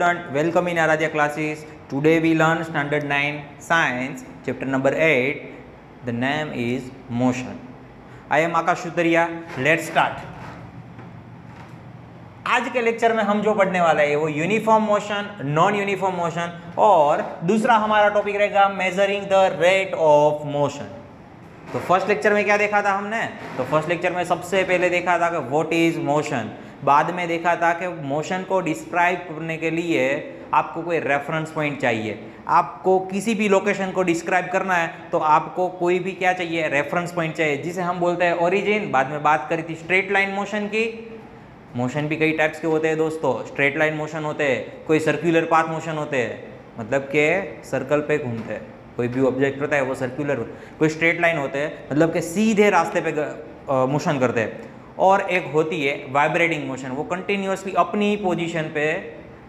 Student welcome in Aaradhya classes today we learn standard nine science chapter number eight the name is motion I am Akash Sutariya let start आज के lecture में हम जो पढ़ने वाला है, वो uniform motion non uniform motion और दूसरा हमारा टॉपिक रहेगा measuring the rate of motion तो फ़र्स्ट लेक्चर में क्या देखा था हमने? तो फ़र्स्ट लेक्चर में सबसे पहले देखा था कि वॉट इज़ मोशन बाद में देखा था कि मोशन को डिस्क्राइब करने के लिए आपको कोई रेफरेंस पॉइंट चाहिए। आपको किसी भी लोकेशन को डिस्क्राइब करना है तो आपको कोई भी क्या चाहिए? रेफरेंस पॉइंट चाहिए, जिसे हम बोलते हैं ओरिजिन बाद में बात करी थी स्ट्रेट लाइन मोशन की। मोशन भी कई टाइप्स के होते हैं दोस्तों। स्ट्रेट लाइन मोशन होते हैं, कोई सर्कुलर पाथ मोशन होते हैं मतलब के सर्कल पे घूमते हैं। कोई भी ऑब्जेक्ट होता है, वो सर्कुलर कोई स्ट्रेट लाइन होते हैं मतलब के सीधे रास्ते पे मोशन करते हैं। और एक होती है वाइब्रेटिंग मोशन वो कंटिन्यूसली अपनी पोजीशन पे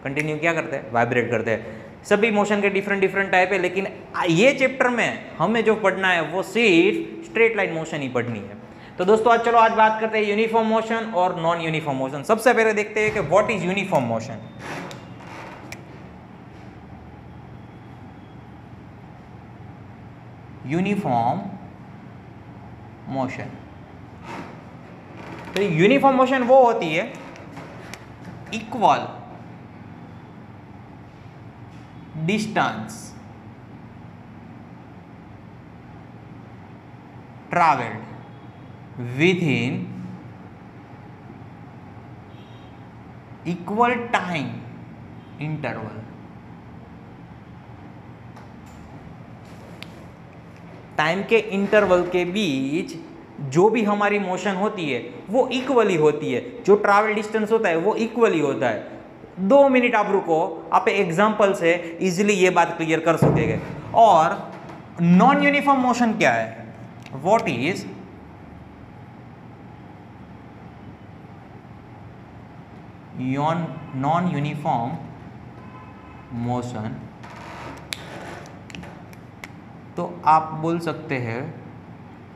कंटिन्यू क्या करते हैं? वाइब्रेट करते हैं। सभी मोशन के डिफरेंट डिफरेंट टाइप है, लेकिन ये चैप्टर में हमें जो पढ़ना है, वो सिर्फ़ स्ट्रेट लाइन मोशन ही पढ़नी है। तो दोस्तों, आज चलो आज बात करते हैं यूनिफॉर्म मोशन और नॉन यूनिफॉर्म मोशन सबसे पहले देखते हैं कि what is uniform motion uniform motion तो यूनिफॉर्म मोशन वो होती है equal distance within equal time interval time के इंटरवल के बीच जो भी हमारी मोशन होती है, वो इक्वली होती है। जो ट्रैवल डिस्टेंस होता है, वो इक्वली होता है। दो मिनट आप रुको, आप एग्जांपल से इजीली ये बात क्लियर कर सकेंगे। और नॉन यूनिफॉर्म मोशन क्या है? What is non uniform motion तो आप बोल सकते हैं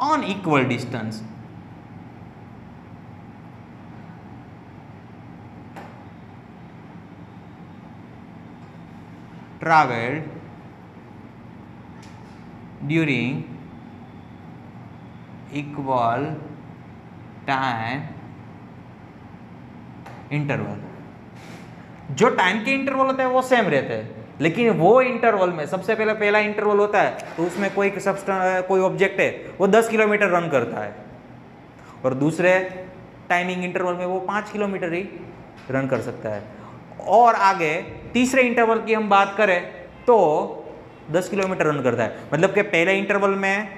on equal distance traveled during equal time interval जो टाइम के इंटरवल होते हैं वो सेम रहते हैं। लेकिन वो इंटरवल में, सबसे पहले पहला इंटरवल होता है तो उसमें कोई कोई ऑब्जेक्ट है, वो 10 किलोमीटर रन करता है। और दूसरे टाइमिंग इंटरवल में वो 5 किलोमीटर ही रन कर सकता है। और आगे, तीसरे इंटरवल की हम बात करें तो 10 किलोमीटर रन करता है। मतलब कि पहले इंटरवल में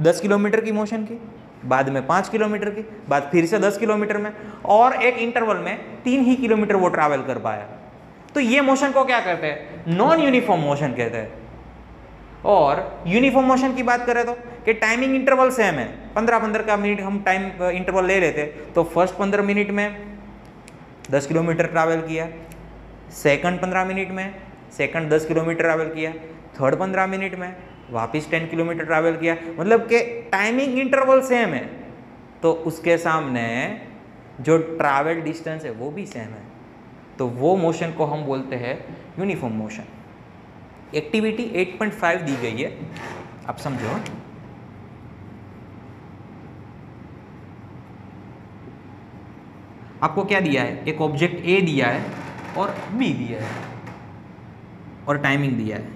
दस किलोमीटर की मोशन की, बाद में पाँच किलोमीटर की, बाद फिर से दस किलोमीटर में, और एक इंटरवल में तीन ही किलोमीटर वो ट्रैवल कर पाया। तो ये मोशन को क्या कहते हैं? नॉन यूनिफॉर्म मोशन कहते हैं। और यूनिफॉर्म मोशन की बात करें तो कि टाइमिंग इंटरवल सेम है। पंद्रह पंद्रह का मिनट हम टाइम इंटरवल ले लेते। तो फ़र्स्ट पंद्रह मिनट में दस किलोमीटर ट्रैवल किया। सेकंड पंद्रह मिनट में सेकंड दस किलोमीटर ट्रैवल किया। थर्ड पंद्रह मिनट में, वापस टेन किलोमीटर ट्रैवल किया। मतलब कि टाइमिंग इंटरवल सेम है। तो उसके सामने जो ट्रैवल डिस्टेंस है, वो भी सेम है। तो वो मोशन को हम बोलते हैं यूनिफॉर्म मोशन एक्टिविटी 8.5 दी गई है. आप समझो. आपको क्या दिया है? एक ऑब्जेक्ट ए दिया है और बी दिया है. और टाइमिंग दिया है.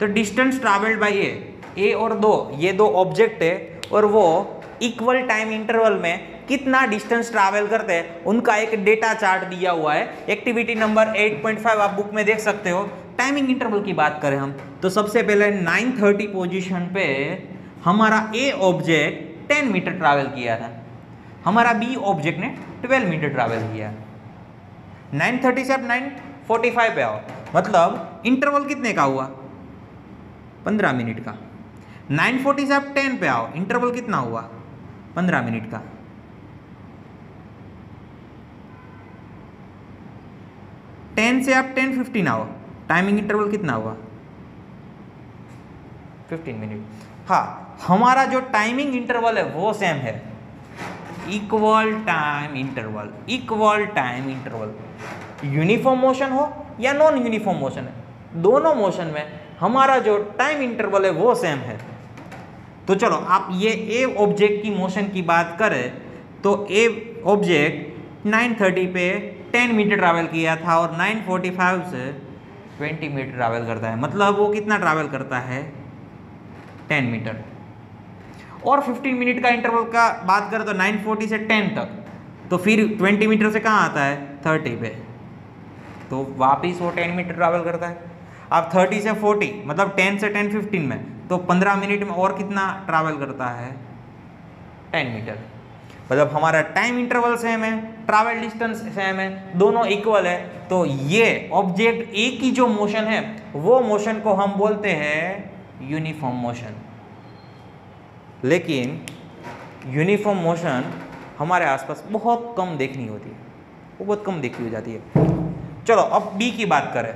तो distance travelled by A A और दो. ये दो ऑब्जेक्ट है और वो इक्वल टाइम इंटरवल में कितना डिस्टेंस ट्रैवल करते हैं, उनका एक डेटा चार्ट दिया हुआ है। एक्टिविटी नंबर 8.5 आप बुक में देख सकते हो। टाइमिंग इंटरवल की बात करें हम तो सबसे पहले 9:30 पोजीशन पे हमारा ए ऑब्जेक्ट 10 मीटर ट्रैवल किया था। हमारा बी ऑब्जेक्ट ने 12 मीटर ट्रैवल किया। 9:30 से आप 9:45 पे आओ। मतलब इंटरवल कितने का हुआ? पंद्रह मिनट का। नाइन फोर्टी से आप टेन पे आओ। इंटरवल कितना हुआ? पंद्रह मिनट का। टेन से आप टेन फिफ्टीन आओ। टाइमिंग इंटरवल कितना हुआ? Fifteen minute. हाँ हमारा जो टाइमिंग इंटरवल है, वो सेम है। Equal time interval equal time interval uniform motion हो या नॉन यूनिफॉर्म मोशन है? दोनों मोशन में हमारा जो टाइम इंटरवल है, वो सेम है। तो चलो, आप ये ए ऑब्जेक्ट की मोशन की बात करें तो ए ऑब्जेक्ट 930 पे 10 मीटर ट्रैवल किया था और 945 से 20 मीटर ट्रैवल करता है। मतलब वो कितना ट्रैवल करता है? 10 मीटर। और 15 मिनट का इंटरवल का बात करें तो 940 से 10 तक। तो फिर 20 मीटर से कहाँ आता है? 30 पे। तो वापिस वो 10 मीटर ट्रैवल करता है। अब 30 से 40 मतलब 10 से 10 15 में तो 15 मिनट में और कितना ट्रैवल करता है? 10 मीटर। मतलब हमारा टाइम इंटरवल सेम है ट्रैवल डिस्टेंस सेम है, दोनों इक्वल है तो ये ऑब्जेक्ट ए की जो मोशन है, वो मोशन को हम बोलते हैं यूनिफॉर्म मोशन लेकिन यूनिफॉर्म मोशन हमारे आसपास बहुत कम देखनी होती है वो बहुत कम देखी हो जाती है। चलो, अब बी की बात करें।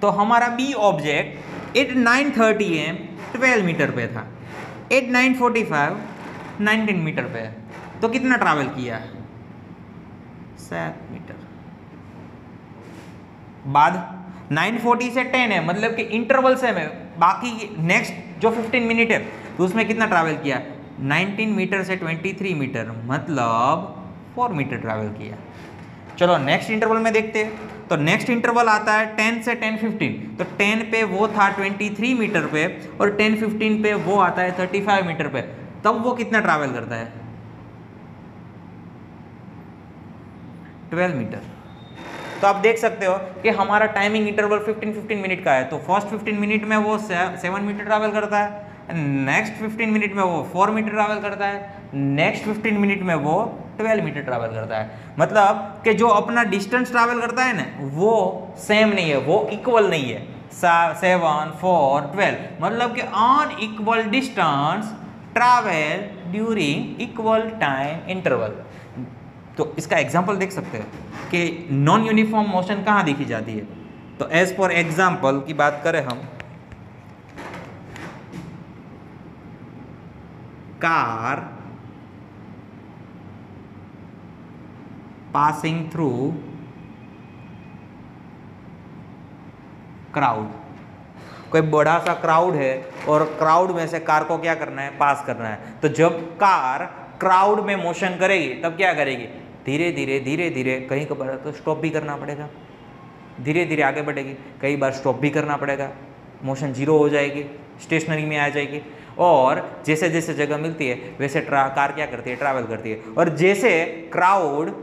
तो हमारा B object at nine thirty AM twelve metre पे था। At nine forty five, nineteen metre पे। तो कितना ट्रैवल किया? है सात मीटर। बाद? 940 से 10 है मतलब कि इंटरवल से में बाकी नेक्स्ट जो 15 मिनट है तो उसमें कितना ट्रैवल किया? 19 मीटर से 23 मीटर मतलब 4 मीटर ट्रैवल किया। चलो नेक्स्ट इंटरवल में देखते हैं। तो नेक्स्ट इंटरवल आता है 10 से 10 15 तो 10 पे वो था 23 मीटर पे और 10 15 पे वो आता है 35 मीटर पे. तब वो कितना ट्रैवल करता है? 12 मीटर तो आप देख सकते हो कि हमारा टाइमिंग इंटरवल 15 15 मिनट का है. तो फ़र्स्ट 15 मिनट में वो 7 मीटर ट्रैवल करता है. नेक्स्ट 15 मिनट में वो 4 मीटर ट्रैवल करता है. नेक्स्ट 15 मिनट में वो 12 मीटर ट्रैवल करता है। मतलब कि जो अपना डिस्टेंस ट्रैवल करता है ना, वो सेम नहीं है, वो इक्वल नहीं है। सेवन फोर ट्वेल्व मतलब कि on equal distance travel during equal time interval तो इसका एग्ज़ाम्पल देख सकते हैं कि नॉन यूनिफॉर्म मोशन कहाँ देखी जाती है? तो एज फॉर एग्ज़ाम्पल की बात करें हम कार passing through क्राउड कोई बड़ा सा क्राउड है और क्राउड में से कार को क्या करना है? पास करना है। तो जब कार क्राउड में मोशन करेगी, तब क्या करेगी? धीरे धीरे धीरे धीरे, कहीं कबार तो स्टॉप भी करना पड़ेगा। धीरे धीरे आगे बढ़ेगी, कई बार स्टॉप भी करना पड़ेगा। मोशन ज़ीरो हो जाएगी स्टेशनरी में आ जाएगी। और जैसे जैसे जगह मिलती है, वैसे कार क्या करती है? ट्रैवल करती है। और जैसे क्राउड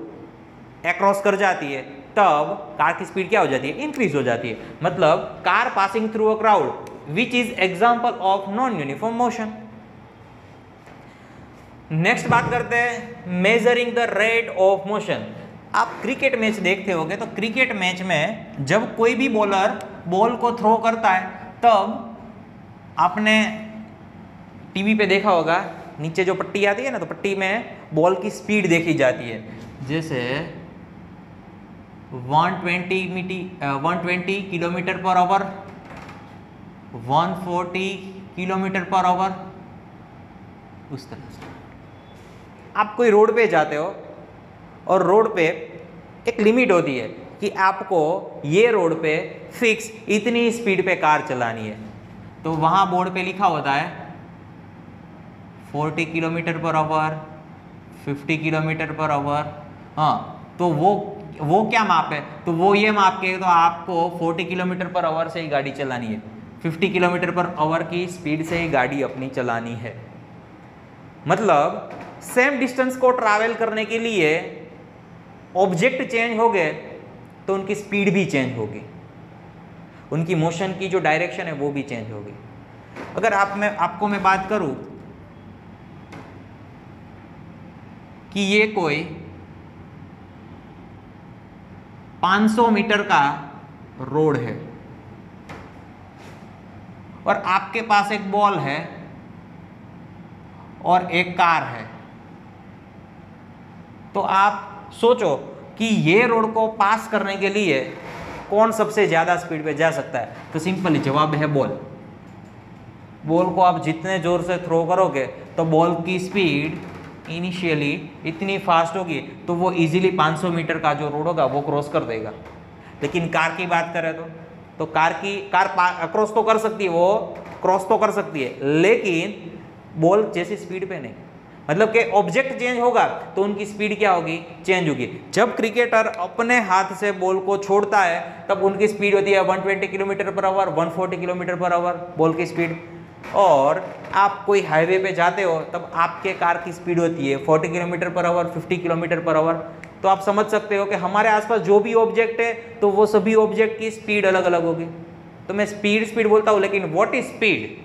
अक्रॉस कर जाती है, तब कार की स्पीड क्या हो जाती है? इंक्रीज हो जाती है। मतलब car passing through a crowd which is example of non uniform motion next बात करते हैं measuring the rate of motion आप क्रिकेट मैच देखते होगे तो क्रिकेट मैच में जब कोई भी बॉलर बॉल को थ्रो करता है, तब आपने टीवी पे देखा होगा, नीचे जो पट्टी आती है ना तो पट्टी में बॉल की स्पीड देखी जाती है। जैसे 120 मिटी 120 kilometre per hour 140 kilometre per hour उस तरह से। आप कोई रोड पे जाते हो और रोड पे एक लिमिट होती है कि आपको ये रोड पे फिक्स इतनी स्पीड पे कार चलानी है। तो वहाँ बोर्ड पे लिखा होता है 40 kilometre per our 50 kilometre per our हाँ तो वो वो क्या माप है? तो वो ये माप के तो आपको 40 किलोमीटर पर आवर से ही गाड़ी चलानी है। 50 किलोमीटर पर आवर की स्पीड से ही गाड़ी अपनी चलानी है। मतलब सेम डिस्टेंस को ट्रैवल करने के लिए ऑब्जेक्ट चेंज हो गए तो उनकी स्पीड भी चेंज होगी। उनकी मोशन की जो डायरेक्शन है, वो भी चेंज होगी। अगर आप मैं, आपको मैं बात करूँ कि ये कोई 500 मीटर का रोड है। और आपके पास एक बॉल है और एक कार है। तो आप सोचो कि ये रोड को पास करने के लिए कौन सबसे ज़्यादा स्पीड पे जा सकता है? तो सिंपली जवाब है बॉल। बॉल को आप जितने ज़ोर से थ्रो करोगे तो बॉल की स्पीड इनिशियली इतनी फास्ट होगी तो वो इजीली 500 मीटर का जो रोड होगा, वो क्रॉस कर देगा। लेकिन कार की बात करें तो तो कार की, कार क्रॉस तो कर सकती है, वो क्रॉस तो कर सकती है, लेकिन बॉल जैसी स्पीड पे नहीं। मतलब कि ऑब्जेक्ट चेंज होगा तो उनकी स्पीड क्या होगी? चेंज होगी। जब क्रिकेटर अपने हाथ से बॉल को छोड़ता है, तब उनकी स्पीड होती है 120 kilometre per hour 140 kilometre per hour ball की स्पीड और आप कोई हाईवे पे जाते हो, तब आपके कार की स्पीड होती है 40 kilometre per our 50 kilometre per hour तो आप समझ सकते हो कि हमारे आसपास जो भी ऑब्जेक्ट है तो वो सभी ऑब्जेक्ट की स्पीड अलग अलग होगी। तो मैं स्पीड स्पीड बोलता हूँ, लेकिन वॉट इज़ स्पीड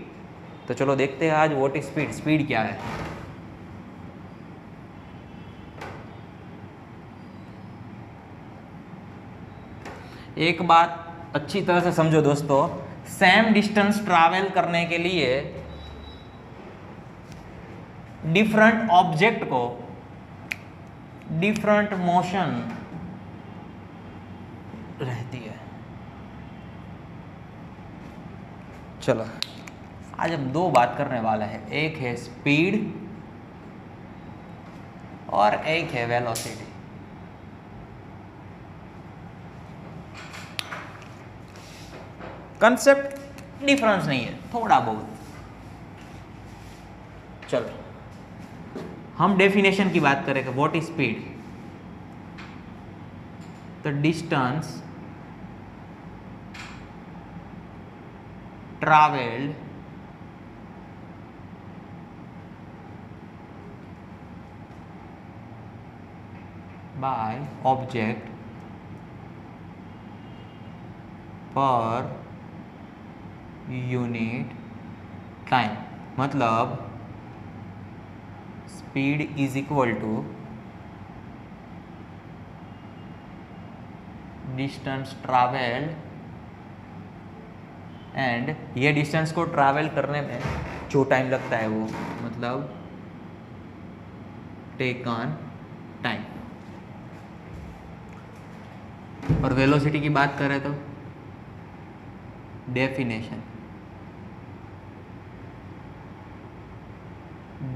तो चलो देखते हैं आज वॉट इज़ स्पीड स्पीड क्या है? एक बात अच्छी तरह से समझो दोस्तों। सेम डिस्टेंस ट्रैवल करने के लिए डिफरेंट ऑब्जेक्ट को डिफरेंट मोशन रहती है। चलो, आज हम दो बात करने वाले हैं। एक है स्पीड और एक है वेलोसिटी कंसेप्ट डिफरेंस नहीं है, थोड़ा बहुत। चलो, हम डेफिनेशन की बात करें what is speed the distance travelled by object per unit time मतलब speed is equal to distance travel and ये डिस्टेंस को ट्रैवल करने में जो टाइम लगता है वो मतलब टेक ऑन टाइम और वेलोसिटी की बात करें तो definition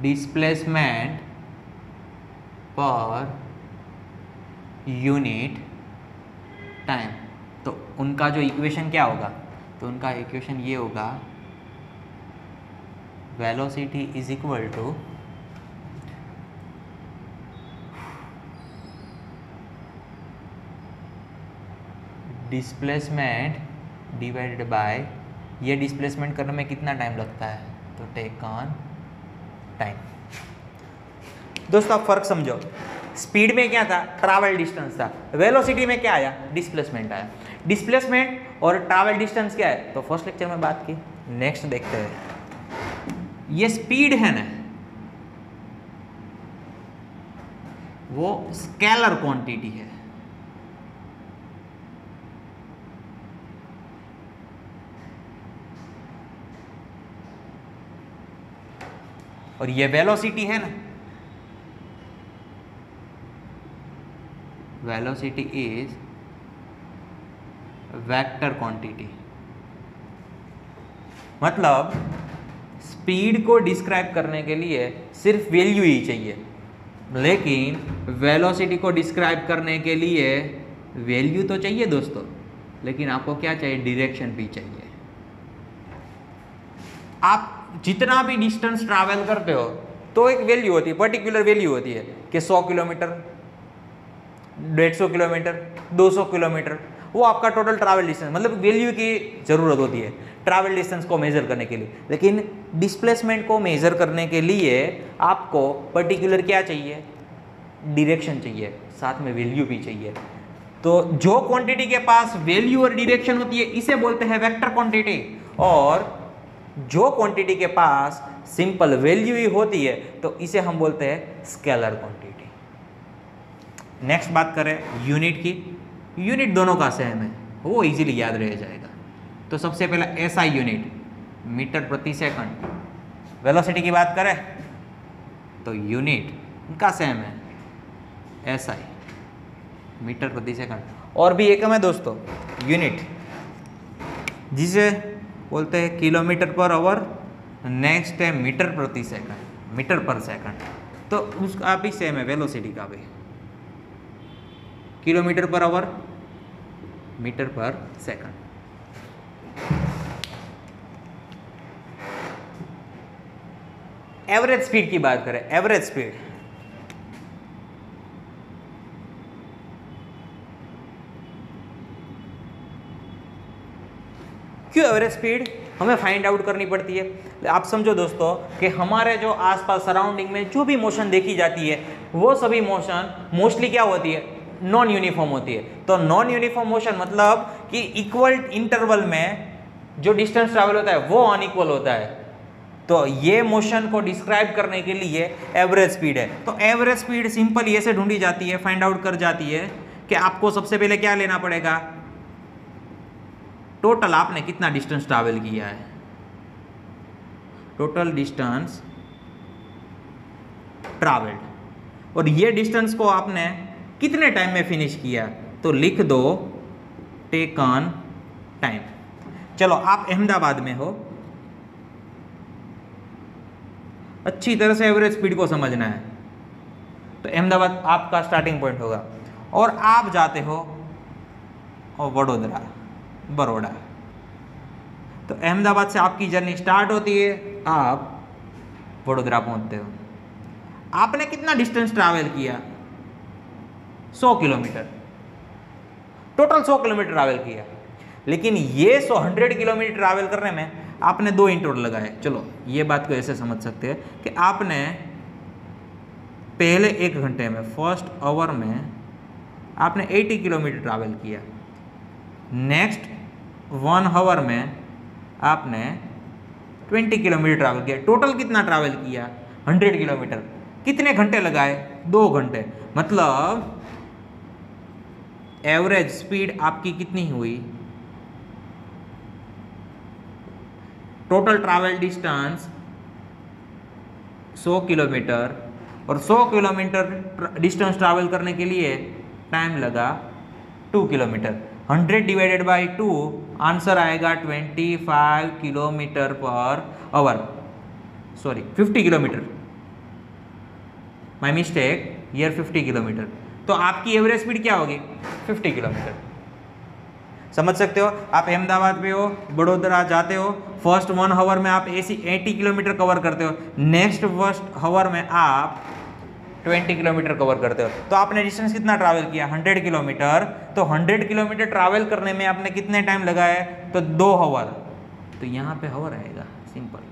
displacement per unit time तो उनका जो इक्वेशन क्या होगा? तो उनका इक्वेशन ये होगा velocity is equal to displacement divided by ये डिस्प्लेसमेंट करने में कितना टाइम लगता है? तो टेक ऑन टाइम दोस्तों, आप फ़र्क समझो। स्पीड में क्या था? ट्रैवल डिस्टेंस था। वेलोसिटी में क्या आया? डिस्प्लेसमेंट आया। डिस्प्लेसमेंट और ट्रैवल डिस्टेंस क्या है? तो फ़र्स्ट लेक्चर में बात की। नेक्स्ट देखते हैं। ये स्पीड है ना? वो स्केलर क्वांटिटी है। और ये वेलोसिटी है ना। वेलोसिटी इज़ वेक्टर क्वांटिटी मतलब स्पीड को डिस्क्राइब करने के लिए सिर्फ़ वैल्यू ही चाहिए। लेकिन वेलोसिटी को डिस्क्राइब करने के लिए वैल्यू तो चाहिए दोस्तों, लेकिन आपको क्या चाहिए? डायरेक्शन भी चाहिए। आप जितना भी डिस्टेंस ट्रैवल करते हो तो एक वैल्यू होती है पर्टिकुलर वैल्यू होती है कि 100 किलोमीटर 150 किलोमीटर 200 किलोमीटर, वो आपका टोटल ट्रैवल डिस्टेंस मतलब वैल्यू की ज़रूरत होती है ट्रैवल डिस्टेंस को मेज़र करने के लिए। लेकिन डिस्प्लेसमेंट को मेज़र करने के लिए आपको पर्टिकुलर क्या चाहिए? डिरेक्शन चाहिए, साथ में वैल्यू भी चाहिए। तो जो क्वांटिटी के पास वैल्यू और डिरेक्शन होती है, इसे बोलते हैं वेक्टर क्वांटिटी और जो क्वांटिटी के पास सिंपल वैल्यू ही होती है तो इसे हम बोलते हैं स्केलर क्वांटिटी नेक्स्ट बात करें यूनिट की. यूनिट दोनों का सेम है. वो इजीली याद रह जाएगा. तो सबसे पहला ऐसा यूनिट मीटर प्रति सेकंड वेलोसिटी की बात करें तो यूनिट इनका सेम है. ऐसा ही मीटर प्रति सेकंड और भी एक है दोस्तों यूनिट जिसे बोलते हैं किलोमीटर पर आवर नेक्स्ट है मीटर प्रति सेकंड मीटर पर सेकंड तो उसका भी सेम है वेलोसिटी का भी. Kilometre per hour metre per second average speed की बात करें एवरेज स्पीड क्यों एवरेज स्पीड? हमें फाइंड आउट करनी पड़ती है। आप समझो दोस्तों कि हमारे जो आसपास सराउंडिंग में जो भी मोशन देखी जाती है, वो सभी मोशन मोस्टली क्या होती है? नॉन यूनिफॉर्म होती है। तो नॉन यूनिफॉर्म मोशन मतलब कि इक्वल इंटरवल में जो डिस्टेंस ट्रैवल होता है, वो अनइक्वल होता है। तो ये मोशन को डिस्क्राइब करने के लिए एवरेज स्पीड है। तो एवरेज स्पीड सिंपल ये से ढूंढी जाती है फाइंड आउट कर जाती है कि आपको सबसे पहले क्या लेना पड़ेगा? टोटल आपने कितना डिस्टेंस ट्रैवल किया है? टोटल डिस्टेंस ट्रैवल्ड और ये डिस्टेंस को आपने कितने टाइम में फिनिश किया? तो लिख दो टेक ऑन टाइम चलो, आप अहमदाबाद में हो। अच्छी तरह से एवरेज स्पीड को समझना है। तो अहमदाबाद आपका स्टार्टिंग पॉइंट होगा। और आप जाते हो, और वडोदरा। बड़ोड़ा तो अहमदाबाद से आपकी जर्नी स्टार्ट होती है, आप वडोदरा पहुँचते हो। आपने कितना डिस्टेंस ट्रैवल किया? 100 किलोमीटर। टोटल 100 किलोमीटर ट्रैवल किया। लेकिन ये 100 हंड्रेड किलोमीटर ट्रैवल करने में आपने दो इंटरवल लगाए। चलो, ये बात को ऐसे समझ सकते हैं कि आपने पहले एक घंटे में फ़र्स्ट आवर में आपने 80 किलोमीटर ट्रैवल किया। नेक्स्ट वन आवर में आपने 20 किलोमीटर ट्रैवल किया। टोटल कितना ट्रैवल किया? 100 किलोमीटर। कितने घंटे लगाए? दो घंटे। मतलब एवरेज स्पीड आपकी कितनी हुई? Total travel distance 100 kilometre. और 100 किलोमीटर डिस्टेंस ट्रैवल करने के लिए टाइम लगा 2 किलोमीटर। 100 डिवाइडेड बाय 2 आंसर आएगा 25 kilometre per hour sorry 50 kilometre. My mistake year 50 kilometre. तो आपकी एवरेज स्पीड क्या होगी? 50 किलोमीटर. समझ सकते हो? आप अहमदाबाद पे हो, बड़ोदरा जाते हो फ़र्स्ट वन हावर में आप एसी 80 किलोमीटर कवर करते हो. नेक्स्ट फ़र्स्ट हावर में आप 20 किलोमीटर कवर करते हो। तो आपने डिस्टेंस कितना ट्रैवल किया? 100 किलोमीटर। तो 100 किलोमीटर ट्रैवल करने में आपने कितने टाइम लगाए? तो दो हवर तो यहाँ पे हवर आएगा। सिंपल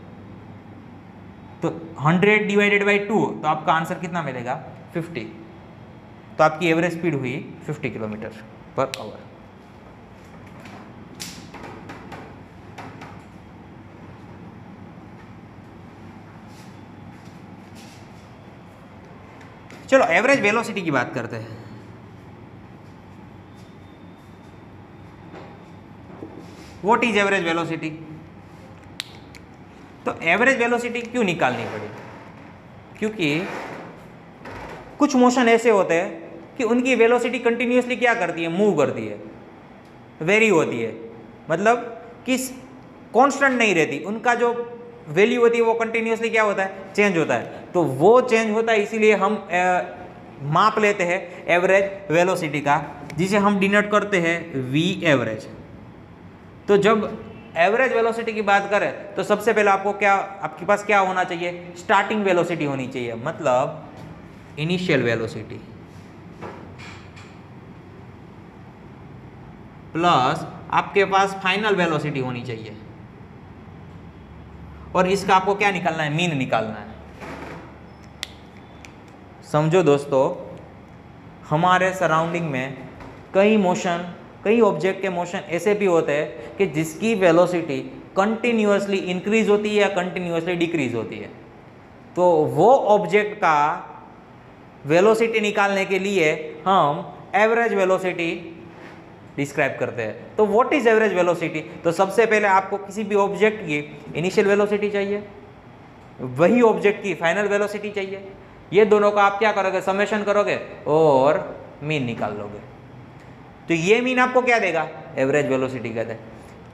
तो 100 डिवाइडेड बाई टू तो आपका आंसर कितना मिलेगा? 50 तो आपकी एवरेज स्पीड हुई 50 किलोमीटर पर आवर चलो एवरेज वेलोसिटी की बात करते हैं। वॉट इज़ एवरेज वेलोसिटी तो एवरेज वेलोसिटी क्यों निकालनी पड़ी? क्योंकि कुछ मोशन ऐसे होते हैं कि उनकी वेलोसिटी कंटिन्यूसली क्या करती है? मूव करती है। वेरी होती है। मतलब किस कांस्टेंट नहीं रहती। उनका जो वैल्यू होती है वो कंटिन्यूसली क्या होता है? चेंज होता है। तो वो चेंज होता है इसीलिए हम ए, माप लेते हैं एवरेज वेलोसिटी का जिसे हम डिनोट करते हैं वी एवरेज तो जब एवरेज वेलोसिटी की बात करें तो सबसे पहले आपको क्या आपके पास क्या होना चाहिए? स्टार्टिंग वेलोसिटी होनी चाहिए। मतलब इनिशियल वेलोसिटी प्लस आपके पास फाइनल वेलोसिटी होनी चाहिए। और इसका आपको क्या निकालना है? मीन निकालना है। समझो दोस्तों, हमारे सराउंडिंग में कई मोशन कई ऑब्जेक्ट के मोशन ऐसे भी होते हैं कि जिसकी वेलोसिटी कंटिन्यूसली इंक्रीज होती है या कंटिन्यूसली डिक्रीज होती है। तो वो ऑब्जेक्ट का वेलोसिटी निकालने के लिए हम एवरेज वेलोसिटी डिस्क्राइब करते हैं। तो व्हाट इज़ एवरेज वेलोसिटी तो सबसे पहले आपको किसी भी ऑब्जेक्ट की इनिशियल वेलोसिटी चाहिए। वही ऑब्जेक्ट की फाइनल वेलोसिटी चाहिए। ये दोनों का आप क्या करोगे? समेशन करोगे और मीन निकाल लोगे। तो ये मीन आपको क्या देगा? एवरेज वेलोसिटी कहते हैं।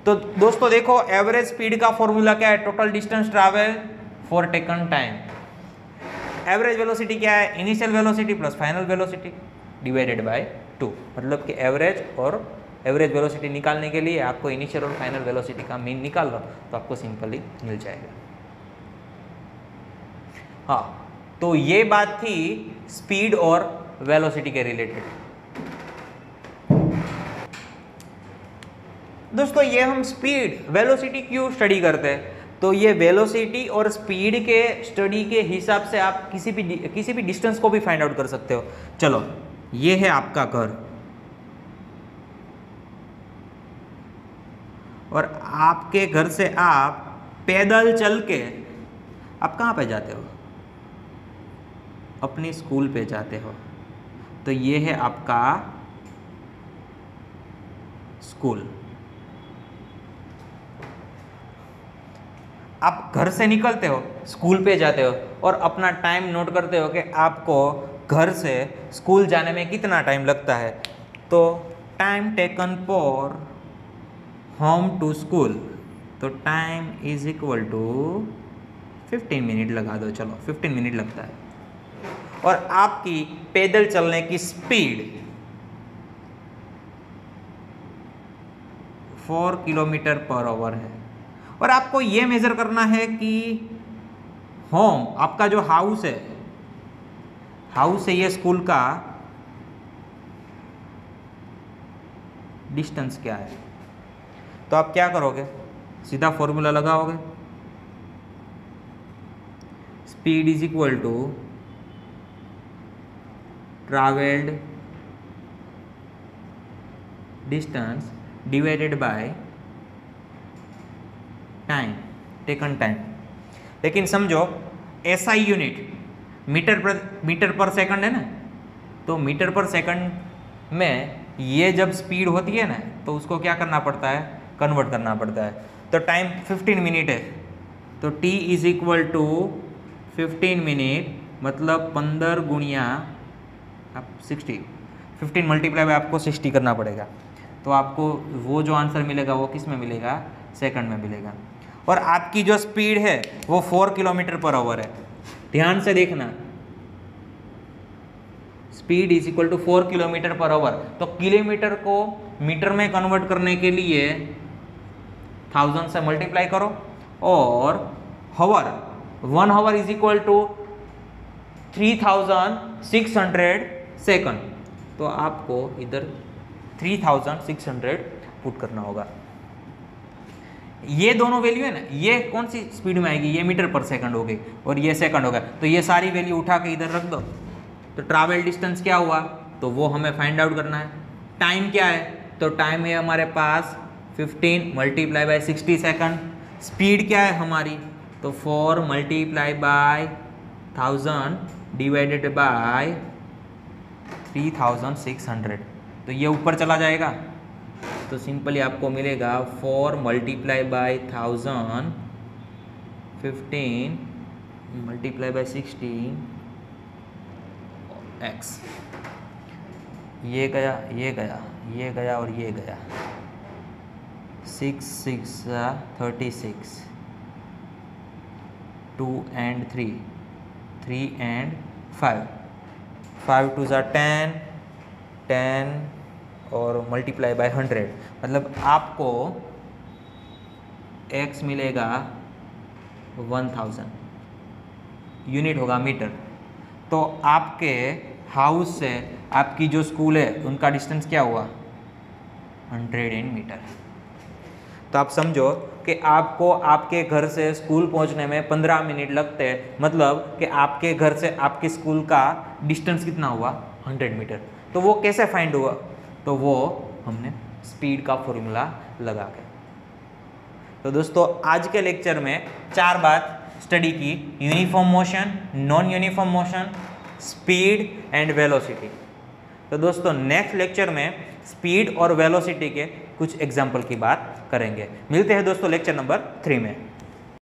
तो दोस्तों देखो एवरेज स्पीड का फॉर्मूला क्या है? Total distance travel for taken time average velocity क्या है? Initial velocity plus final velocity divided by two मतलब कि एवरेज और एवरेज वेलोसिटी निकालने के लिए आपको इनिशियल और फाइनल वेलोसिटी का मीन निकाल लो तो आपको सिंपली मिल जाएगा। हाँ तो ये बात थी स्पीड और वेलोसिटी के रिलेटेड दोस्तों, ये हम स्पीड वेलोसिटी क्यों स्टडी करते हैं? तो ये वेलोसिटी और स्पीड के स्टडी के हिसाब से आप किसी भी किसी भी डिस्टेंस को भी फाइंड आउट कर सकते हो। चलो ये है आपका घर। और आपके घर से आप पैदल चल के आप कहाँ पे जाते हो? अपनी स्कूल पे जाते हो। तो ये है आपका स्कूल। आप घर से निकलते हो, स्कूल पे जाते हो और अपना टाइम नोट करते हो कि आपको घर से स्कूल जाने में कितना टाइम लगता है? तो time taken for home to school तो time is equal to 15 minute लगा दो, चलो 15 मिनट लगता है। और आपकी पैदल चलने की speed four kilometre per hour है। और आपको ये मेज़र करना है कि होम आपका जो हाउस है हाउस है ये स्कूल का। डिस्टेंस क्या है? तो आप क्या करोगे? सीधा फॉर्मूला लगाओगे? Speed is equal to travelled distance divided by time, taken time. लेकिन समझो, SI unit metre per metre per second है ना? तो मीटर पर सेकंड में ये जब स्पीड होती है ना तो उसको क्या करना पड़ता है? कन्वर्ट करना पड़ता है। तो टाइम 15 मिनट है। तो t is equal to fifteen minute मतलब पंद्रह गुणिया, आप सिक्सटी फिफ्टीन मल्टीप्लाई में आपको सिक्सटी करना पड़ेगा। तो आपको वो जो आंसर मिलेगा, वो किसमें मिलेगा? सेकंड में मिलेगा। और आपकी जो स्पीड है, वो फोर किलोमीटर पर आवर है। ध्यान से देखना। Speed is equal to four kilometre per hour तो किलोमीटर को मीटर में कन्वर्ट करने के लिए थाउज़ेंड से मल्टीप्लाई करो और hour one hour is equal to three thousand six hundred second तो आपको इधर three thousand six hundred put करना होगा। ये दोनों वैल्यू है ना, ये कौन सी स्पीड में आएगी? ये मीटर पर सेकंड हो गई और ये सेकंड हो गया। तो ये सारी वैल्यू उठा के इधर रख दो। तो ट्रैवल डिस्टेंस क्या हुआ? तो वो हमें फाइंड आउट करना है। टाइम क्या है? तो टाइम है हमारे पास 15 मल्टीप्लाई बाय 60 सेकंड स्पीड क्या है हमारी? तो 4 multiply by thousand divided by 3600 तो ये ऊपर चला जाएगा। तो सिंपली आपको मिलेगा four multiply by thousand fifteen multiply by sixteen X. ये गया ये गया ये गया और ये गया। Six six thirty six. Two and three three and five. Five two ज़ा टेन टेन और मल्टीप्लाई बाय हंड्रेड मतलब आपको एक्स मिलेगा वन थाउज़ेंड यूनिट होगा मीटर तो आपके हाउस से आपकी जो स्कूल है, उनका डिस्टेंस क्या हुआ? हंड्रेड एंड मीटर तो आप समझो कि आपको आपके घर से स्कूल पहुँचने में पंद्रह मिनट लगते हैं मतलब कि आपके घर से आपके स्कूल का डिस्टेंस कितना हुआ? हंड्रेड मीटर तो वो कैसे फाइंड हुआ? तो वो हमने स्पीड का फॉर्मूला लगा के। तो दोस्तों, आज के लेक्चर में चार बात। स्टडी की uniform motion non uniform motion speed and velocity तो दोस्तों नेक्स्ट लेक्चर में स्पीड और वेलोसिटी के कुछ एग्ज़ाम्पल की बात करेंगे। मिलते हैं दोस्तों लेक्चर नंबर थ्री में।